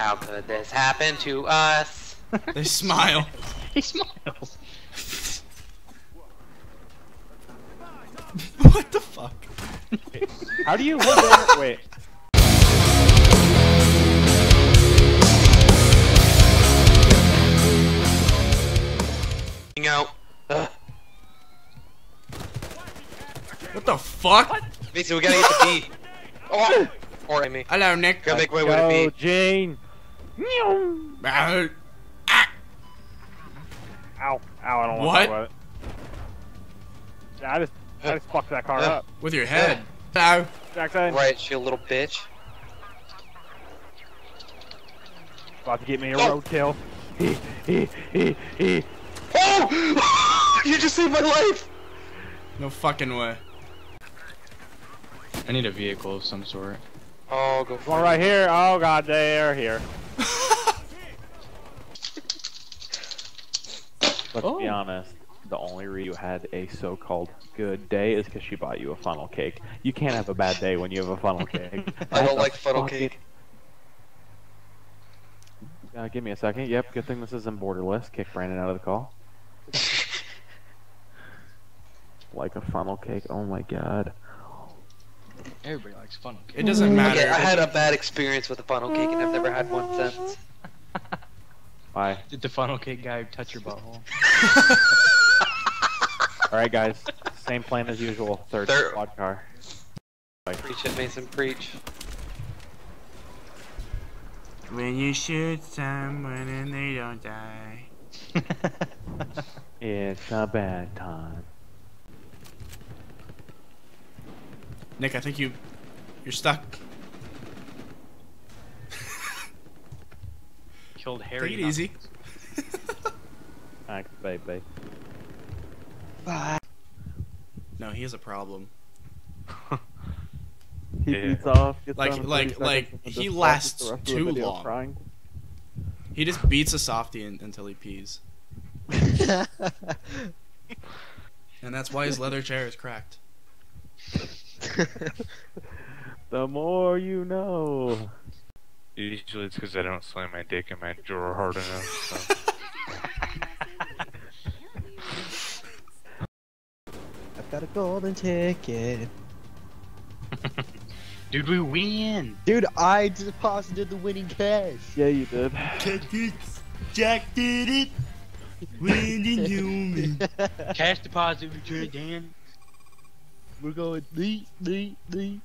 How could this happen to us? They smile. He smiles. what the fuck? How do you hold on? Wait. out. Ugh. What the fuck? Mason, we gotta get the B. Oh! Or Amy. Hello, Nick. Gotta make way with a Go, Jane. Ow. Ow, I don't want What? to talk about it. Yeah, I just, I just fucked that car Uh. up. With your head. Hello. Jackson, Right, she a little bitch. about to get me a Oh. roadkill. He, he, he, he. Oh! you just saved my life! No fucking way. I need a vehicle of some sort. Oh, go for One it. right here. Oh god, they're here. Let's Oh. be honest. The only reason you had a so-called good day is because she bought you a funnel cake. You can't have a bad day when you have a funnel cake. I don't like funnel fuck cake. Uh, give me a second. Yep, good thing this isn't borderless. Kick Brandon out of the call. Like a funnel cake. Oh my god. Everybody likes funnel cake. It doesn't mm. matter. Okay, I had a bad experience with a funnel cake and I've never had one since. Bye. Did the funnel cake guy touch your butthole? Alright, guys. Same plan as usual. Third Third- squad car. Preach it, Mason, preach. When you shoot someone and they don't die. It's a bad time. Nick, I think you, you're stuck. Killed Harry. Take it easy. Thanks, baby. Bye. No, he has a problem. He Yeah. beats off. Gets Like- down like- like, he lasts watches the rest of the too long. Crying. He just beats a softie un- until he pees. And that's why his leather chair is cracked. The more you know. Usually it's because I don't slam my dick in my drawer hard enough. So. I've got a golden ticket. Dude, we win. Dude, I deposited the winning cash. Yeah, you did. Jack did it. When you Cash deposit return, Dan. We're going deep, deep, leet.